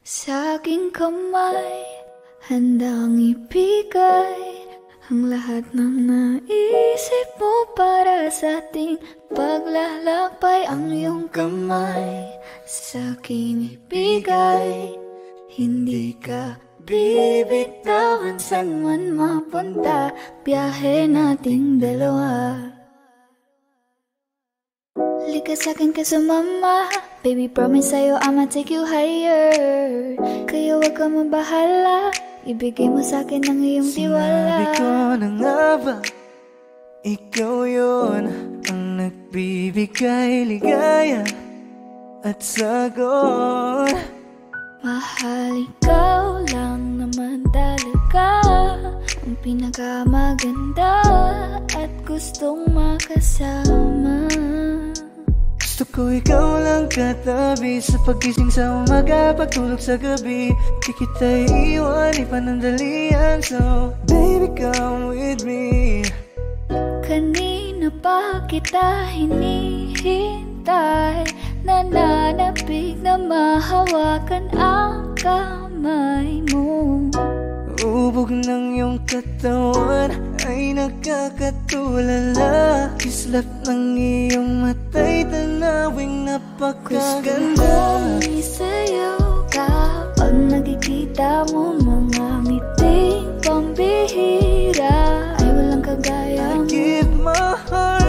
Sa aking kamay Handang ibigay Ang lahat ng naisip mo Para sa ating paglalakbay. Ang iyong kamay Sa akin ibigay Hindi ka bibitawan Saan man mapunta Biyahe nating dalawa. Lika sa'kin ka sumama Baby promise sa'yo I'ma take you higher. Kaya wag ka mabahala. Ibigay mo sa'kin ang iyong tiwala. Sinabi ko na nga ba Ikaw yun Ang nagbibigay ligaya At sagot? Mahal ikaw lang naman talaga Ang pinakamaganda At gustong makasama Gusto ko ikaw lang katabi Sa pagising sa umaga Pagtulog sa gabi. Di kita iiwan Ipanandalian So baby come with me. Kanina pa kita hinihintay. Nananapig na mahawakan ang kamay mo Ubog ng iyong katawan Ay nakakatulala Kislap ng iyong matay Tanawing napakaganda. Gusto isayaw ka Pag nakikita mo mga ngiting pambihira Ay walang kagaya mo Give my heart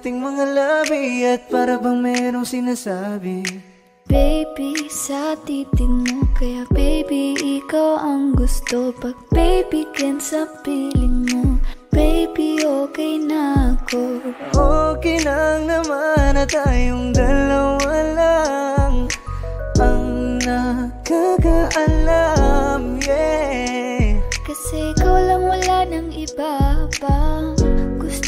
ating mga labi At para bang merong sinasabi. Baby, sa titig mo Kaya baby, ikaw ang gusto. Pag baby, can sa piling mo Baby, okay na ako. Okay lang naman na tayong dalawa lang. Ang nakakaalam, yeah. Kasi ikaw lang wala ng iba pa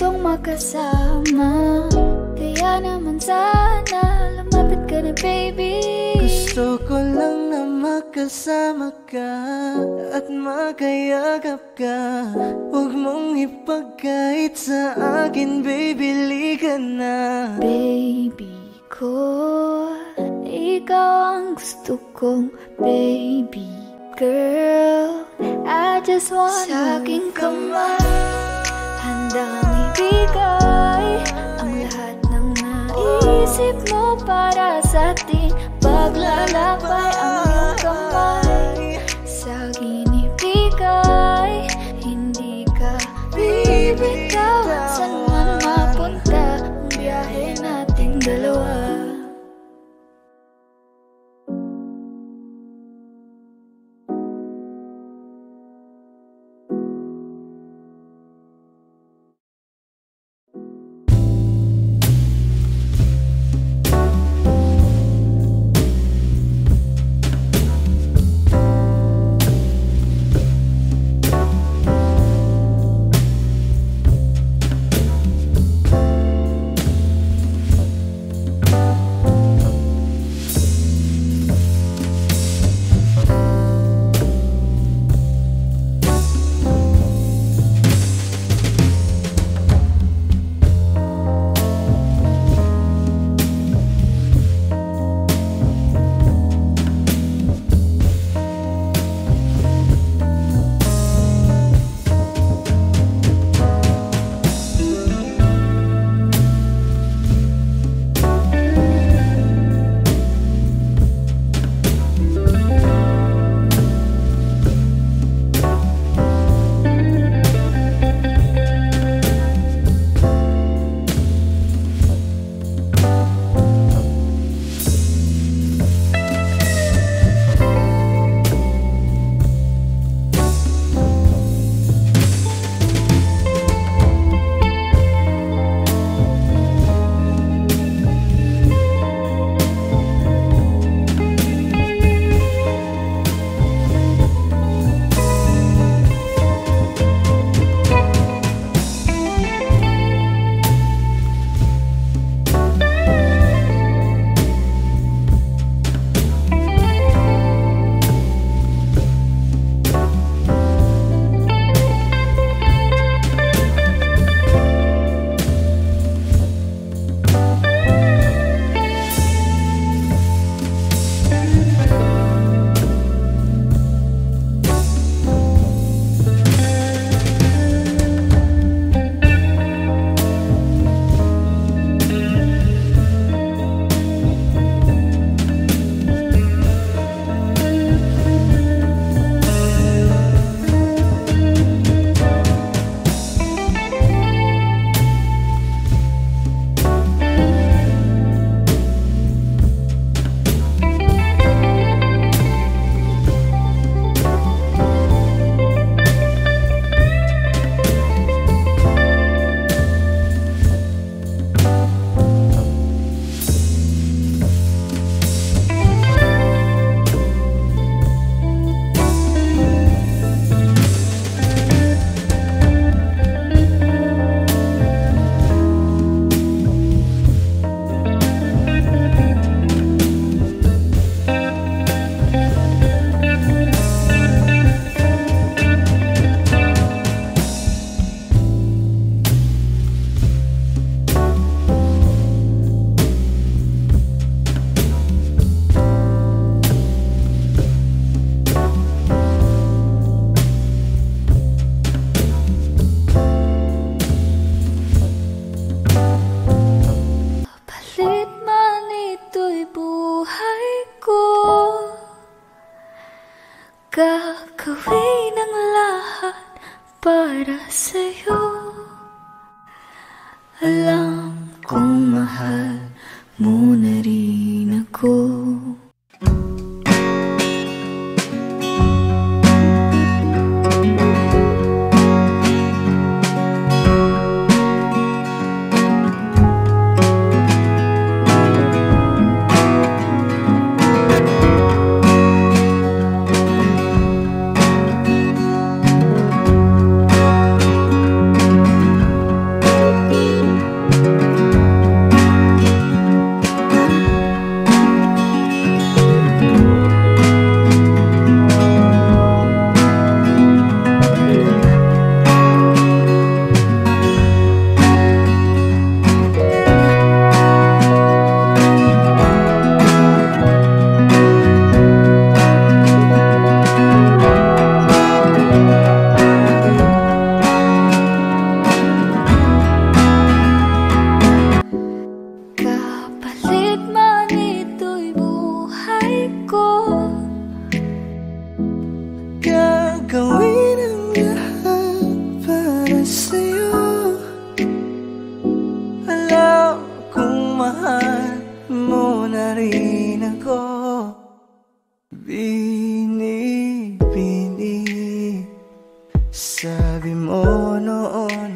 Gustong makasama. Kaya naman sana Lumapit ka na baby. Gusto ko lang na makasama ka At makayagap ka. Huwag mong ipagkait sa akin Baby, lika na. Baby ko Ikaw ang gusto kong baby girl. I just wanna Sa aking kamay Handang ibigay Ang lahat ng naisip mo Para sa ating paglalakbay Ang iyong kamay. Sa akin ibigay Hindi ka bibitawan Saan man mapunta Ang biyahe nating dalawa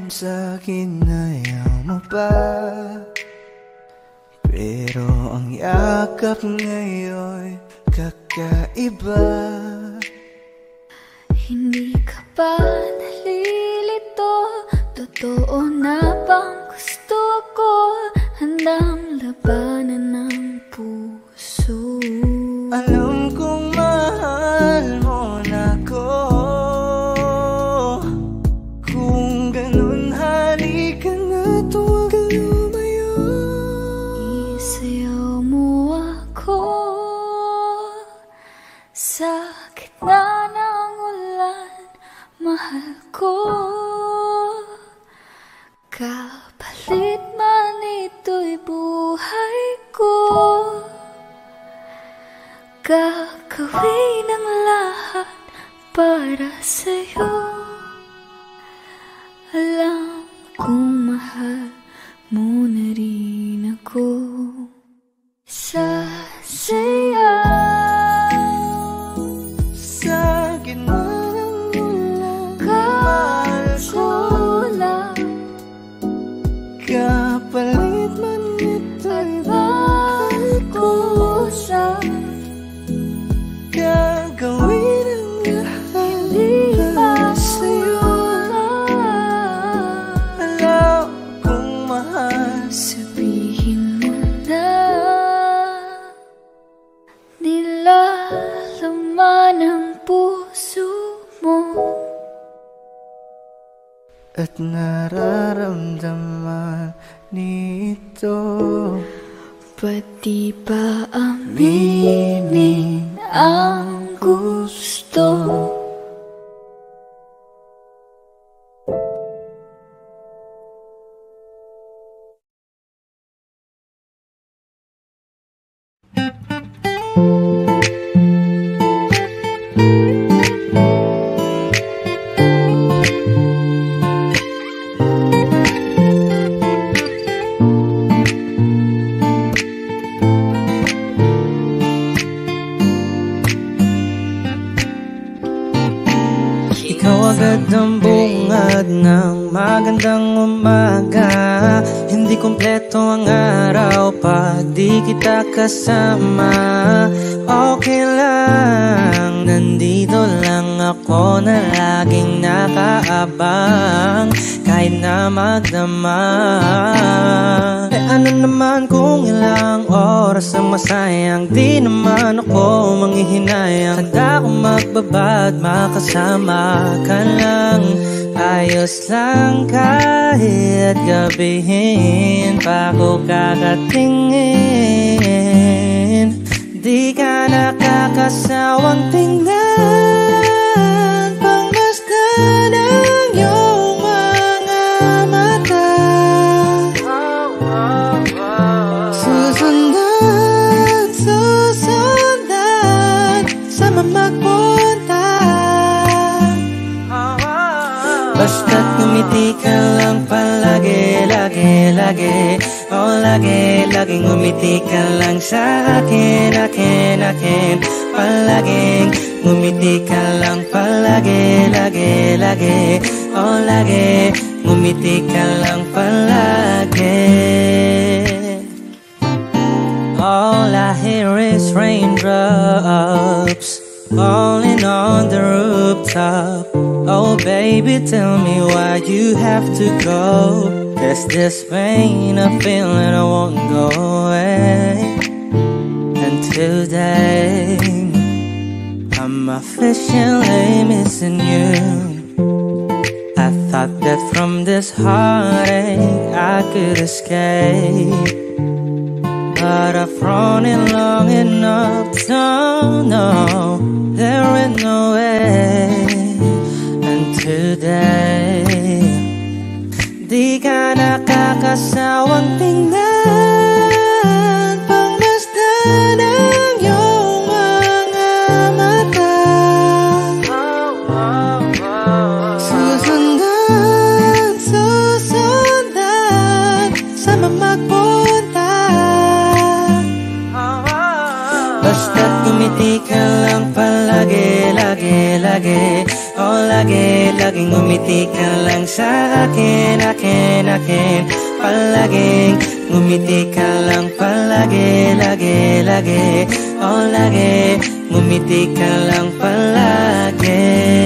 noon sa'kin ayaw mo pa Pero ang yakap ngayon kakaiba Hindi ka ba nalilito? Totoo na bang gusto ko? Handang labanan ng puso Alam kong mahal ko. Kapalit man ito'y buhay ko. Gagawin ang lahat para sa'yo. Alam kong mahal mo na rin ako. Sasayaw At nararamdaman nito. Pati ba aminin ang gusto makasama ka lang. Ayos lang kahit gabihin pa ko kakatingin. Di ka nakakasawang tingnan Pangmasdan ang iyong mga mata. Susundan, susundan Sama magpunta ngumiti ka lang palagi, lagi, lagi. Oh, lagi, lagi ngumiti ka lang sa akin, akin, akin. Palaging ngumiti ka lang palagi, lagi, lagi. Oh, lagi, ngumiti ka lang palagi. All I hear is raindrops falling on the rooftop. Oh, baby, tell me why you have to go. There's this pain, a feeling I won't go away. And today, I'm officially missing you. I thought that from this heartache I could escape. But I've run it long enough to know there ain't no way. And today, di ka nakakasawang tingnan lagi, lagi Oh, lagi, laging ngumiti ka lang sa akin, akin, akin. Palaging ngumiti ka lang palagi, lagi, lagi Oh, lagi, ngumiti ka lang palagi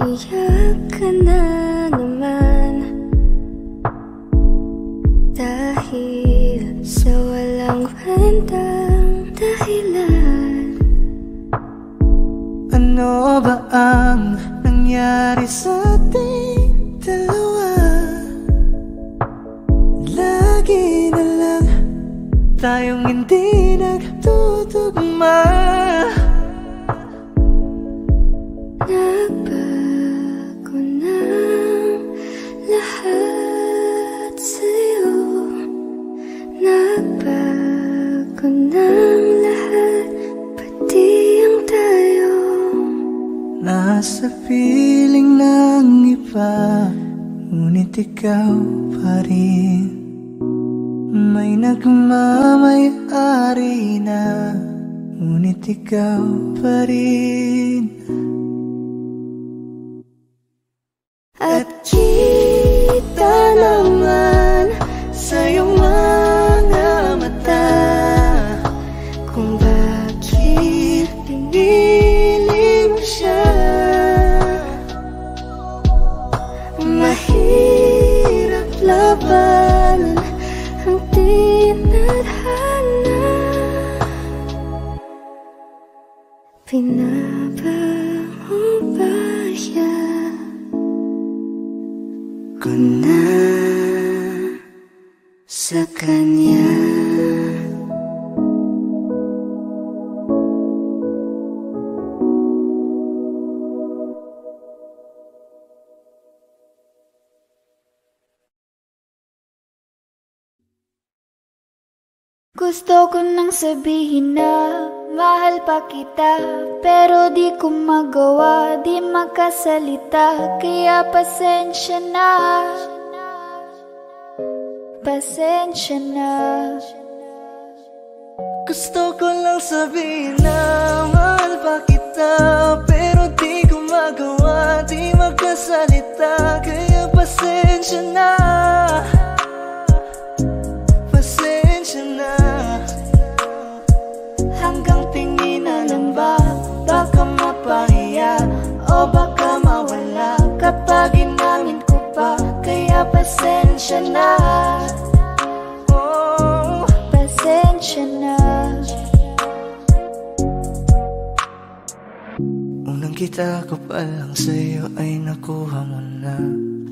Umiyak ka na naman. Dahil sa walang kwentang dahilan. Ano ba ang nangyari sa ating dalawa? Lagi na lang tayong hindi nagtutugma ikaw pa rin. May nagmamayari na Ngunit ikaw pa rin Gusto ko nang sabihin na mahal pa kita Pero di ko magawa, di makasalita Kaya pasensya na. Pasensya na. Gusto ko lang sabihin na mahal pa kita Pero di ko magawa, di magkasalita. Kaya pasensya na pasensya na. Oh Pasensya na. Unang kita ko pa lang sa'yo ay nakuha mo na.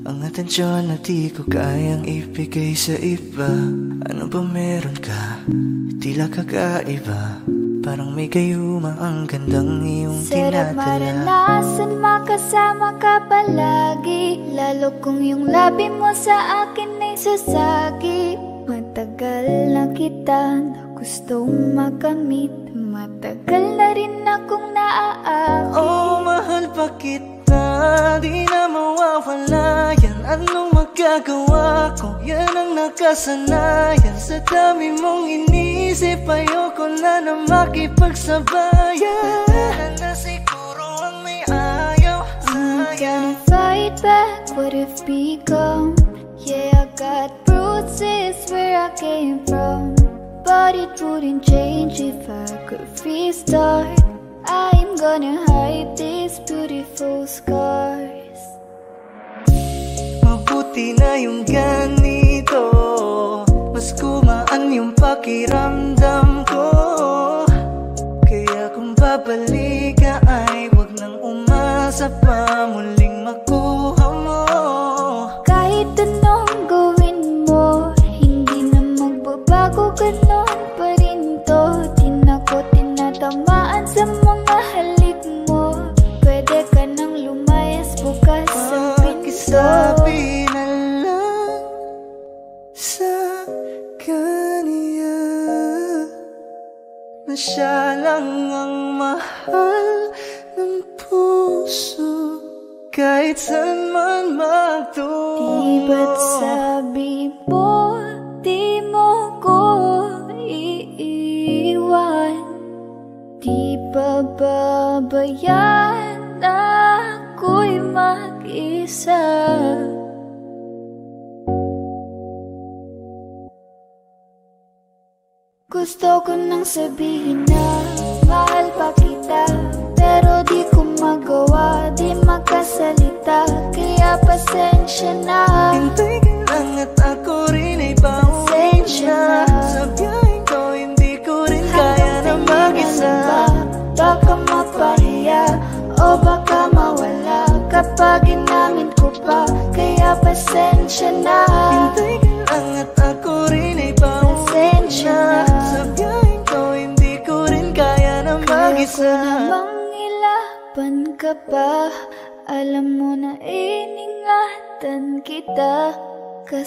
Ang atensyon na di ko kayang ibigay sa iba. Ano ba meron ka? Tila kakaiba Parang may gayuma ang gandang iyong Sarap tinatala maranasan makasama ka palagi. Lalo kung yung labi mo sa akin ay sasagi. Matagal na kita na gustong makamit. Matagal na rin akong naaakit Oh, mahal pa kita Di na mawawala yan Anong magagawa ko? Yan ang nakasanayan. Sa dami mong inisip Ayoko na na makipagsabayan. Wala na siguro ang may ayaw. I'm gonna fight back what if become Yeah, I got bruises where I came from. But it wouldn't change if I could restart I'm gonna hide these beautiful scars. Mabuti na yung ganito. Mas kumaan yung pakiramdam ko. Kaya kung babalik ka ay Wag nang umasa pa muling Pakisabi na lang sa kanya Na siya lang ang mahal ng puso Kahit saan man magtungo Di ba't sabi mo Di mo ko iiwan. Di ba babayaan na ako'y mag-isa. Gusto ko nang sabihin na Mahal pa kita Pero di ko magawa Di makasalita Kaya pasensya na. Hintay ka lang at ako rin ay pauwi Pasensya na.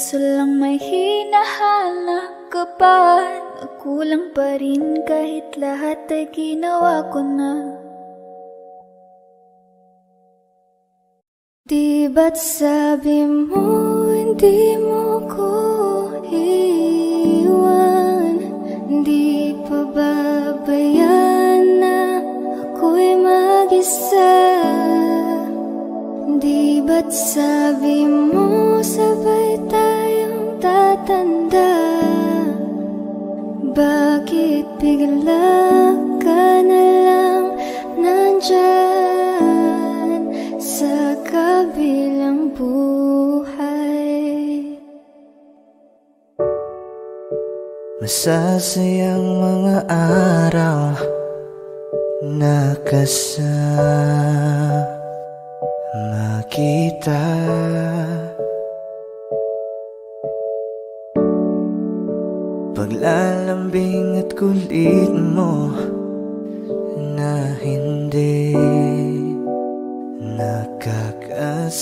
Kaso lang may hinahanap ka pa. Nagkulang pa rin kahit lahat ay ginawa ko na. Di ba't sabi mo hindi mo ko iwan? Di pa babayaan na ako'y mag-isa? Di ba't sabi mo sabay tayong tatanda? Bakit bigla ka na lang nandyan Sa kabilang buhay? Masasayang mga araw na kasama Nakita Paglalambing at kulit mo Na hindi Nakakasawa.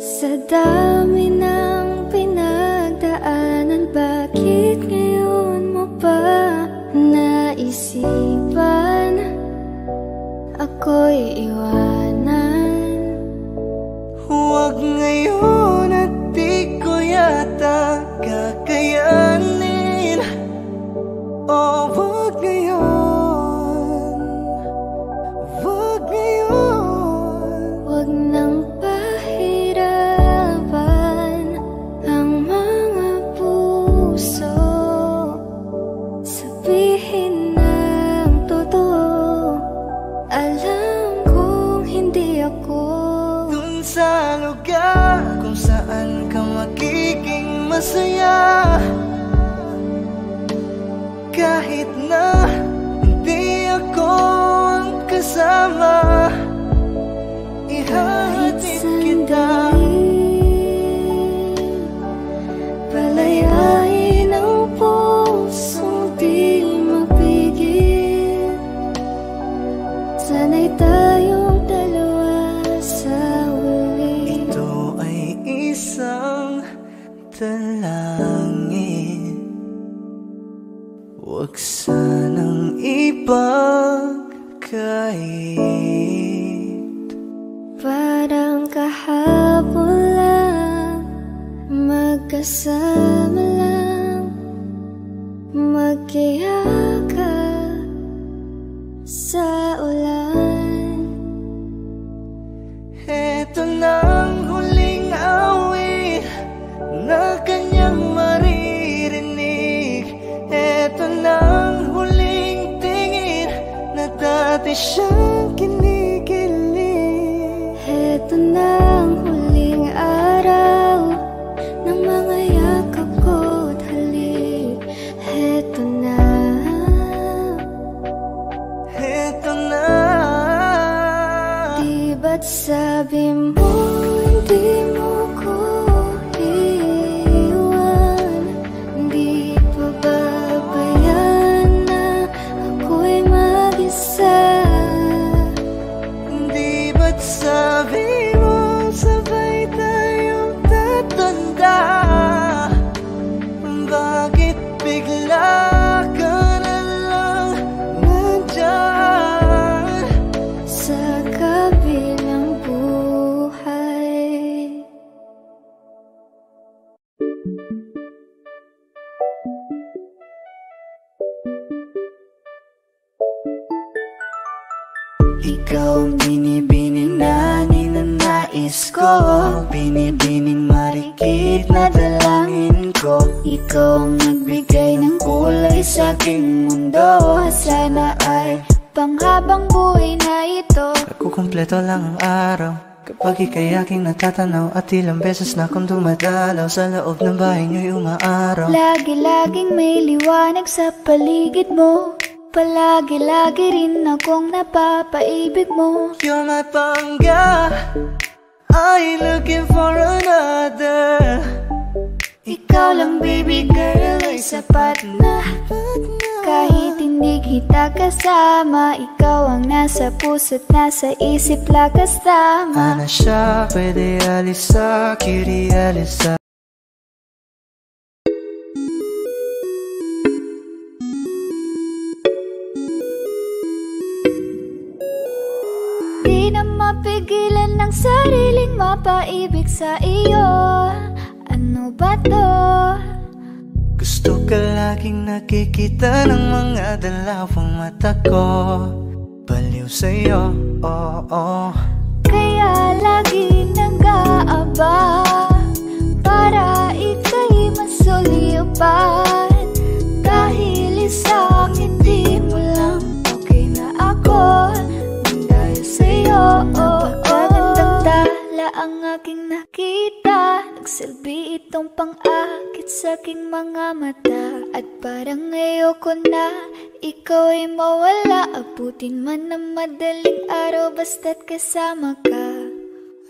Sa dami ng pinagdaanan Bakit ngayon mo pa naisip? Cô yêu ai. Ito nang huling awit na kanyang maririnig. Ito nang huling tingin na dati siyang kinikilig. Ito nang Sabi mo hindi Ikaw ang nagbigay ng kulay sa aking mundo. Sana ay panghabang buhay na ito. Nagkukumpleto lang ang araw. Kapag ika'y aking natatanaw At ilang beses na akong dumadalaw Sa loob ng bahay niyo'y umaaraw. Lagi-laging may liwanag sa paligid mo. Palagi-lagi rin akong napapaibig mo. You're my pangga I'm looking for another. Ikaw lang baby girl ay sapat na. Kahit hindi kita kasama Ikaw ang nasa puso't nasa isip lakas tama. Ana siya, pwede alisa, cutie alisa Di na mapigilan ng sariling mapaibig sa iyo Ano ba to? Gusto ka laging nakikita ng mga dalawang mata ko. Baliw sa'yo, oo, oh, Kaya lagi nag-aaba Para ika'y masulipan Dahil isang nakita Nagsilbi itong pang-akit sa aking mga mata. At parang ayoko na ikaw ay mawala. Abutin man ng madaling araw basta't kasama ka.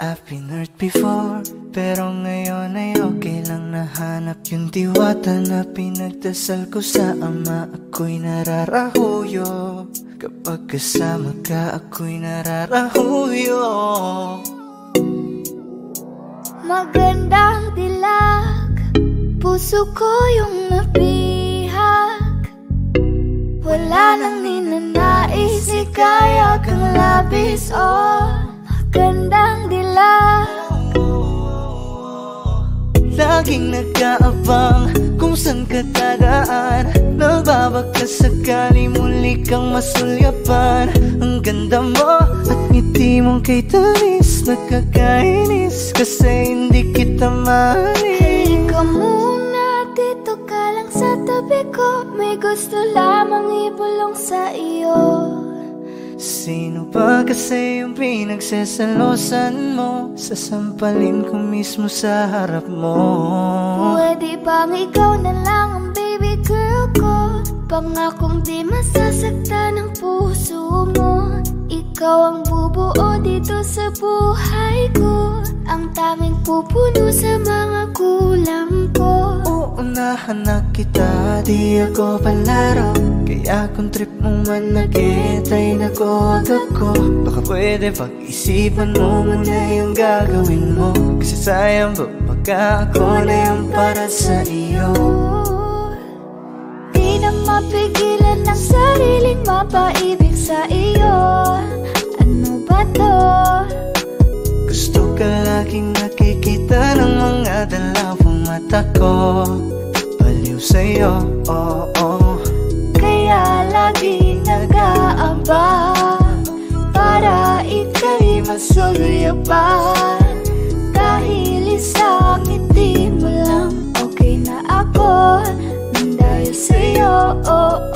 I've been hurt before Pero ngayon ay okay lang nahanap yung diwata na pinagdasal ko sa ama. Ako'y nararahuyo. Kapag kasama ka ako'y nararahuyo Magandang dilag Puso ko yung nabihag Wala nang ninanais Ikaya kang labis Oh, magandang dilag. Laging nag-aabang kung saan ka dadaan. Nagbabaka sakali muli kang masulyapan. Ang ganda mo at ngiti mong kay tamis Nakakainis kasi hindi kita mahalin Halika muna Dito ka lang sa tabi ko. May gusto lamang ibulong sa iyo. Sino ba kasi yung pinagsasalosan mo? Sasampalin ko mismo sa harap mo. Pwede bang ikaw na lang ang baby girl ko? Pangakong di masasaktan ang puso mo Ikaw ang bubuo dito sa buhay ko. Ang tanging pupuno sa mga kulang ko. Uunahan na kita, di ako palaro. Kaya kung trip mo man nag-etay na ko. Ako Baka pwede pag-isipan mo muna yung gagawin mo. Kasi sayang ba pagka ako na yung para sa iyo. Di na mapigilan ng sariling mapaibig sa iyo Ba to? Gusto ka laging nakikita ng mga dalawang mata ko Baliw sa'yo, oo oh, Kaya lagi nag-aaba Para ika'y masulipan Dahil isang ngiti mo lang Okay na ako Nang dahil sa'yo oh, oh.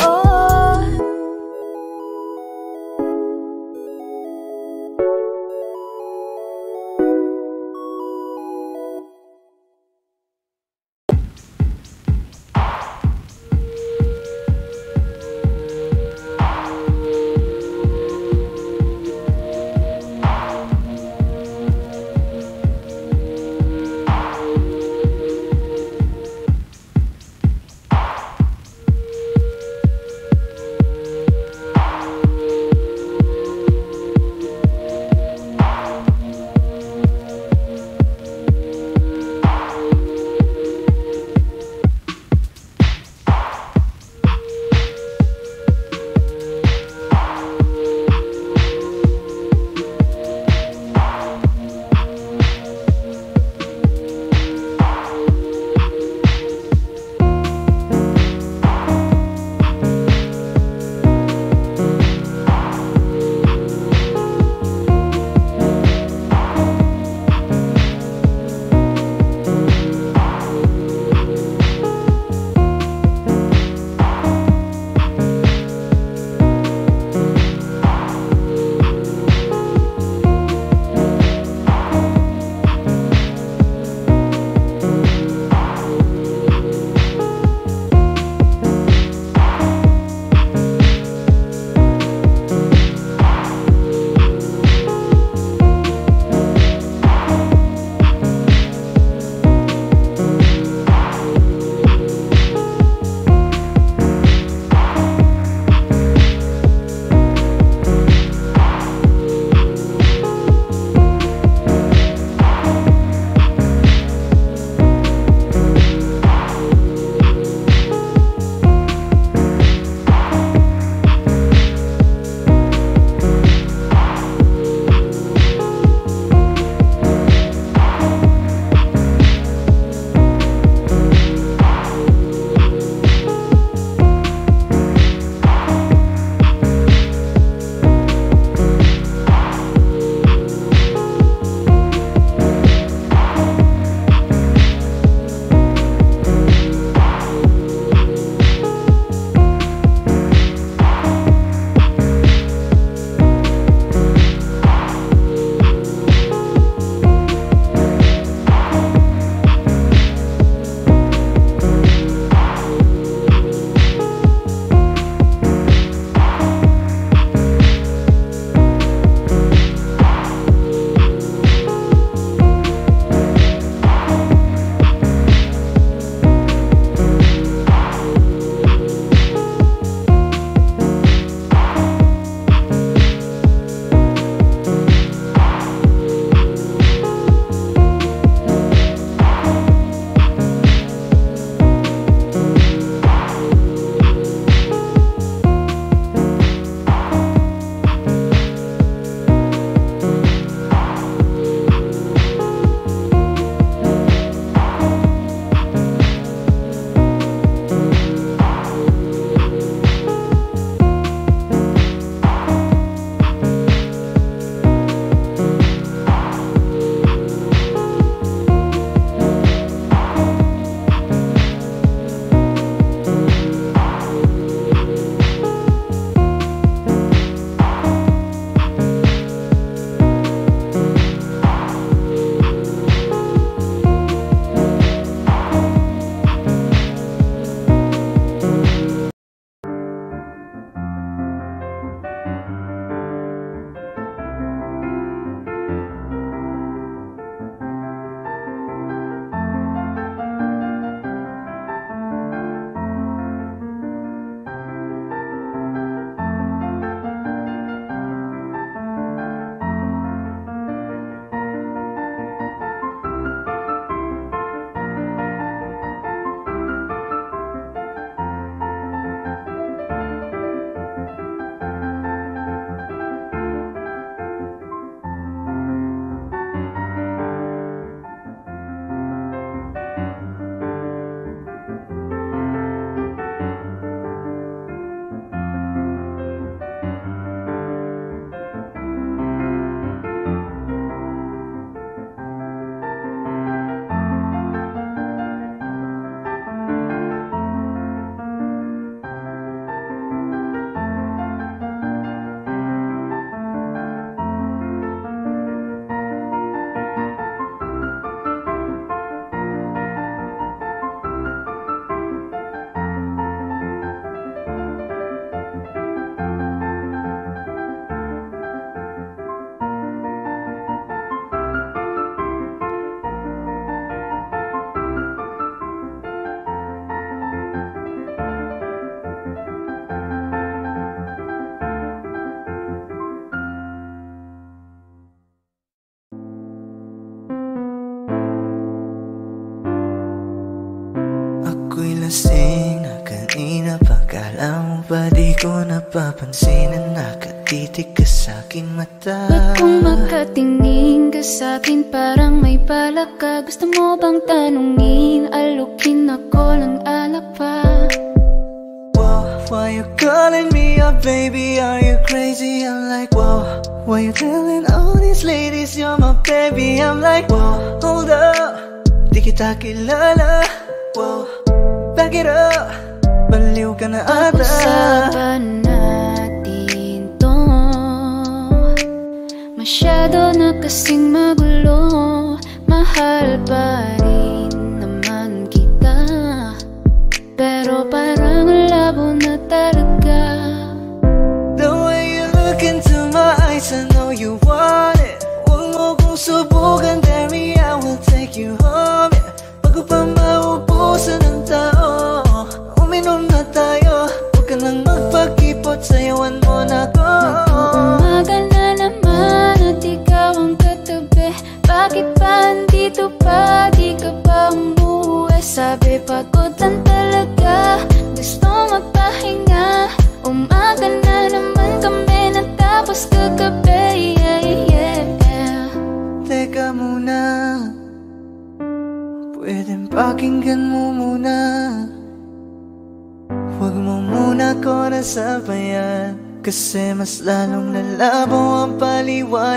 haven't seen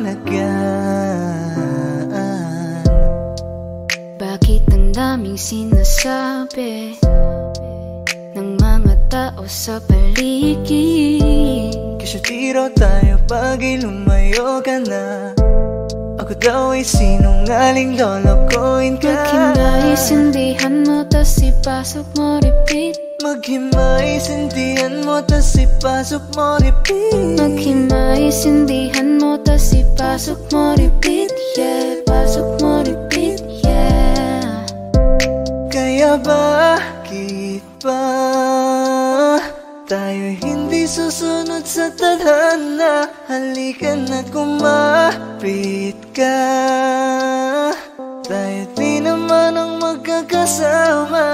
panagaan Bakit ang daming sinasabi Ng mga tao sa paligid? Kasi tiro tayo pag lumayo ka na. Ako daw ay sinungaling lolokoin ka. Pag hinaisindihan mo tas ipasok mo repeat. Maghimay, sindihan mo, tas ipasok mo, repeat. Maghimay, sindihan mo, tas ipasok mo, repeat. Yeah, pasok mo, repeat. Yeah. Kaya bakit ba Tayo hindi susunod sa tadhana? Halika na kumapit ka. Tayo di naman ang magkakasama.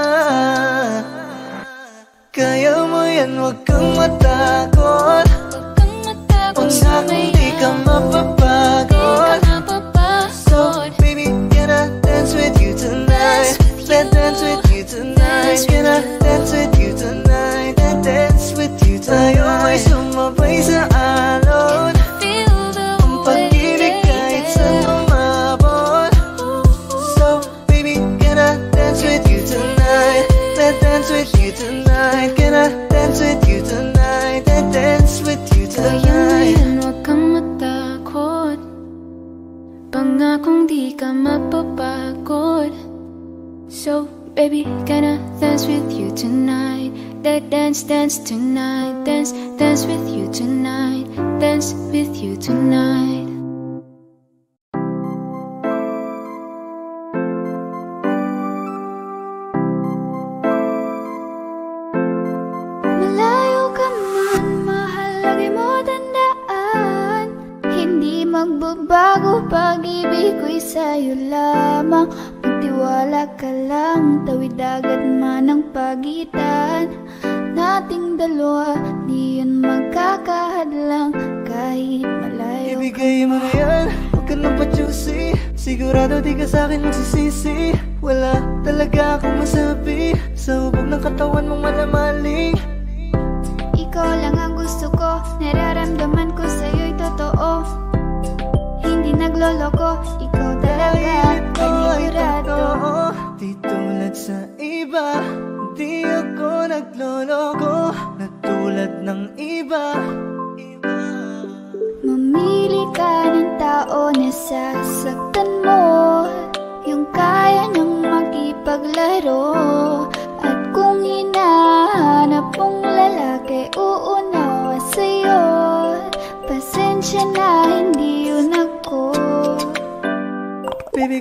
Kaya mo yan, huwag kang matakot. Huwag kang matakot sa may di ka mapapagod. So baby, can I dance with you tonight? Let's dance with you tonight. Can I dance with you dance tonight, dance, dance with you tonight.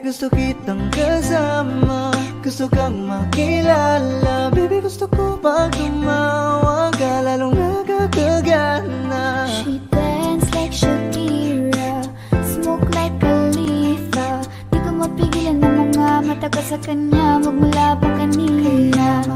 gusto kitang kasama Gusto kang makilala. Baby, gusto ko pag tumawag ka Lalong nakakagana She dance like Shakira Smoke like Khalifa. Di ko mapigilan ng mga mata ko sa kanya Magmula pa kanina.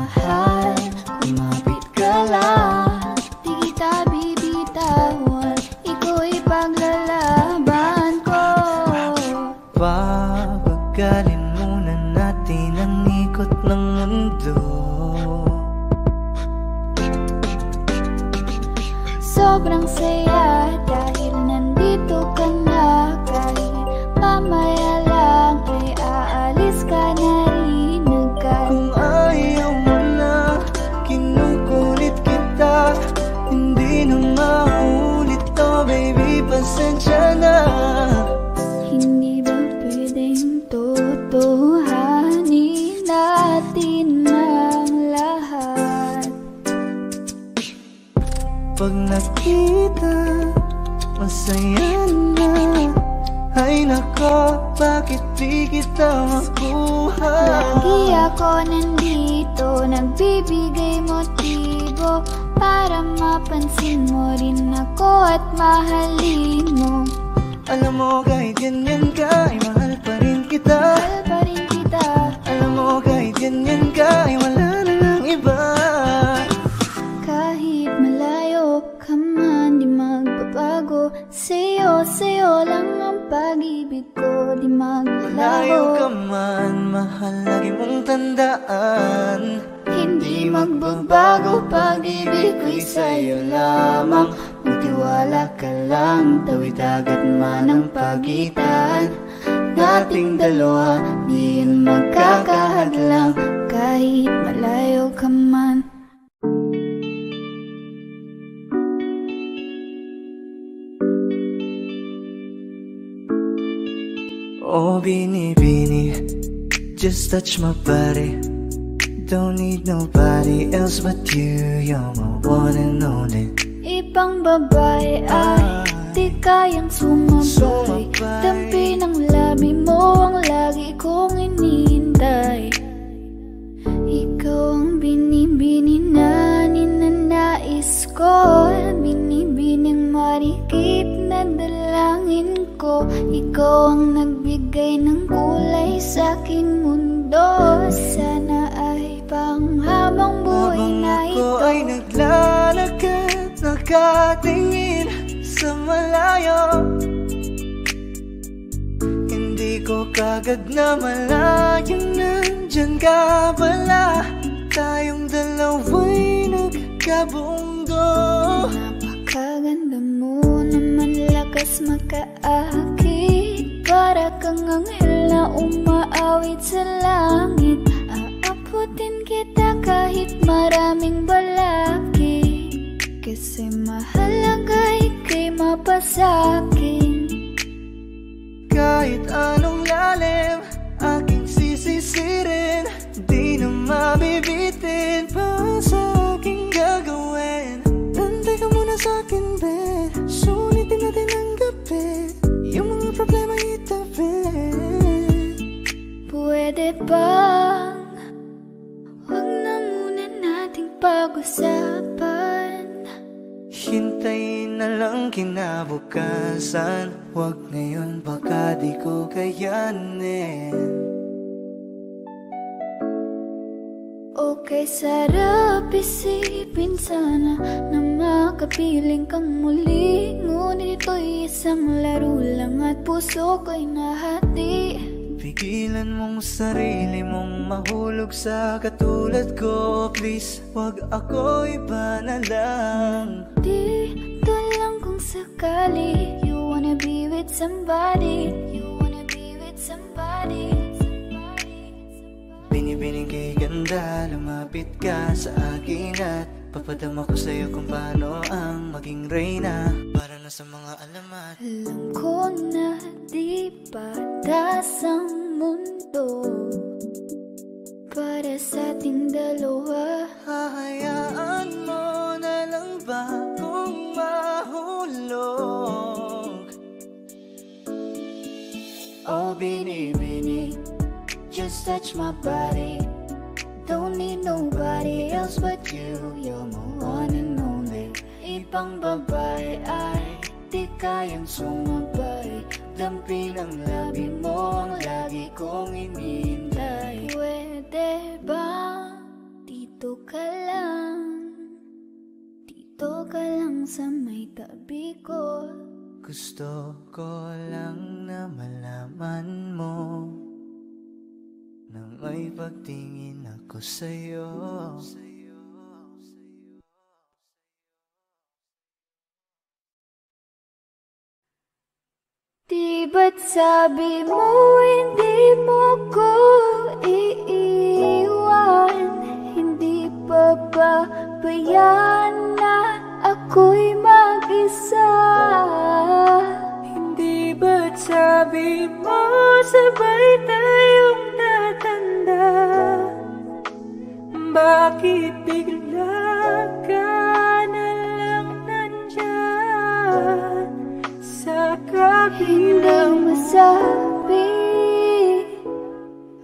Just touch my body. Don't need nobody else but you, you're my one and only. Ibang babae ay di kayang sumabay. Dampi ng labi mo ang lagi kong inihintay Ikaw ang binibini na ninanais ko. Binibining marikit na dalangin ko. Ikaw ang nagbigay ng kulay sa aking mundo Sana ay panghabang buhay Habang na ako ito. ay naglalakad Nakatingin sa malayo. Hindi ko kagad na malayang nandyan ka pala. Tayong dalawa'y nagkabunggo Napakaganda mo naman lakas Para kang anghel na umaawit sa langit kinabukasan Huwag ngayon baka di ko kayanin. Okay, sarap isipin sana Na makapiling kang muli. Ngunit ito'y isang laro lang At puso ko'y nahati. Pigilan mong sarili mong mahulog sa katulad ko Please, wag ako iba na lang sakali You wanna be with somebody. You wanna be with somebody. Somebody, somebody. Binibining kay ganda, lumapit ka sa akin at Papadama ko sa'yo kung paano ang maging reyna. Para na sa mga alamat. Alam ko na di patas ang mundo. Para sa ating dalawa Hahayaan mo na lang ba mahulog Oh, bini-bini Just touch my body. Don't need nobody else but you. You're my one and only. Ibang babae ay di kayang sumabay. Dampi ng labi mo ang lagi kong inihintay Pwede ba? Dito ka lang dito ka lang sa may tabi ko. Gusto ko lang na malaman mo Na may pagtingin ako sa'yo. Di ba't sabi mo hindi mo ko iiwan? Hindi pa ba bayan na ako'y mag-isa. Hindi ba't sabi mo sabay tayong tatanda? Bakit bigla ka na lang nandyan? Sa Hindi kabilang masabi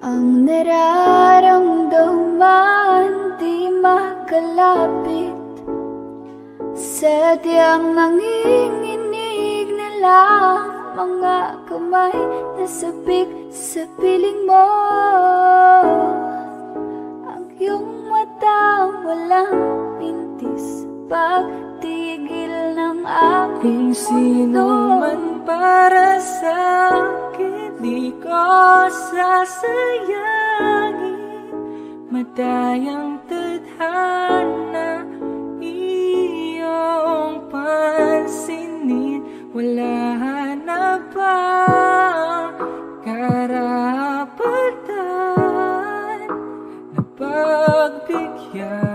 Ang nararamdaman Di makalapit Sadyang nanginginig na lang Mga kamay na sabik sa piling mo. Ang iyong mata walang pintis Pagtigil ng aking Kung sino man para sa akin Di ko sasayangin. Madayang tadhana Iyong pansinin. Wala na bang karapatan Na pagbigyan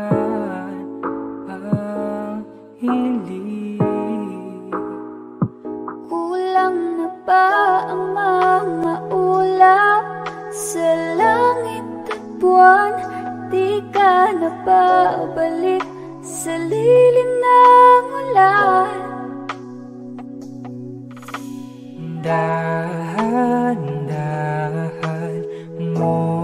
ka na ba balik sa lilim ng ulan? Dahan-dahan mong bitawan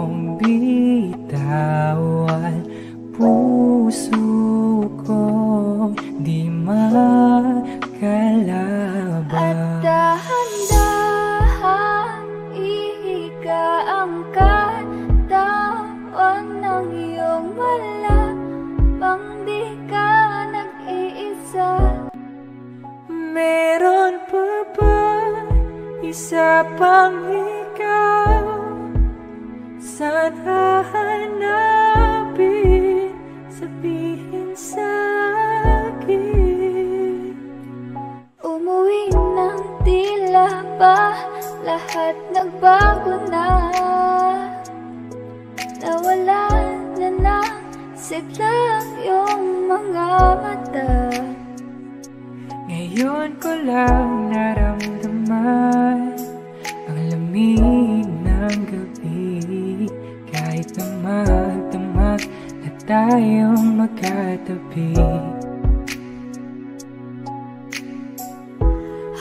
isa pang ikaw? Saan hahanapin? Sabihin sa'kin Umuwi ng tila ba Lahat nagbago na Nawala na ng sigla yung mga mata Ngayon ko lang naramdaman lamig ng gabi Kahit na magdamag na tayong magkatabi.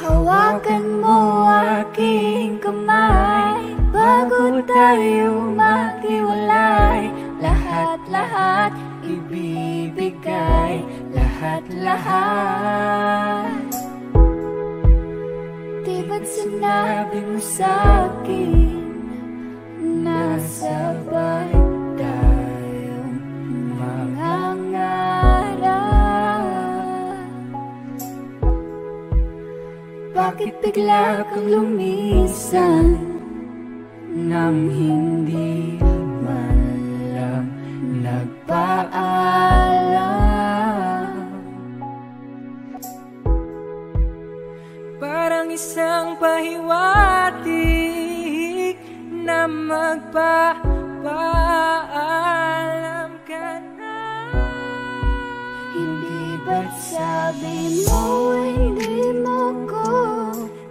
Hawakan mo aking kamay Bago tayo maghiwalay Lahat-lahat ibibigay. Lahat-lahat sinabi mo sa'kin Nasabay tayong mangangarap Bakit bigla kang lumisan Nang hindi man lang nagpaalam isang pahiwatig Na magpapaalam ka na. Hindi ba't sabi mo hindi mo ko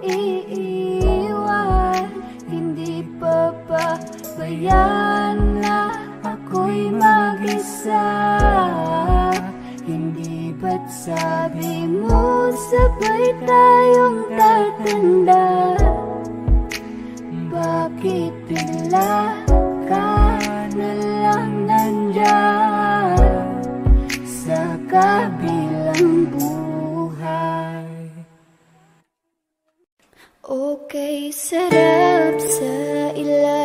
iiwan? Hindi pa ba bayan na ako'y mag-isa ba't sabi mo sabay tayong tatanda? Bakit bigla ka na lang nandyan? Sa kabilang buhay. Okay, sarap sa ilalim